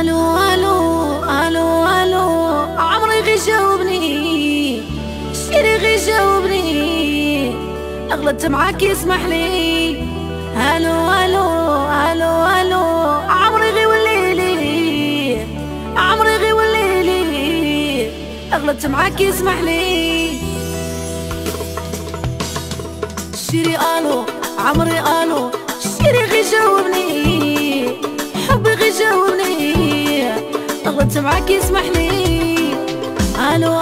ألو ألو ألو ألو. عمري غي جاوبني chéri غي جاوبني. غلطت معاك يسمح لي. ألو ألو ألو ألو. عمري غي وليلي عمري غي وليلي غلطت معاك يسمح لي. chéri ألو عمري ألو. شيري غي غلطت معاك يسمح لي ألو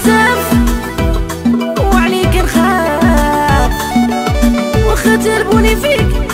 نخسف وعليك نخاف وخاطر بوني فيك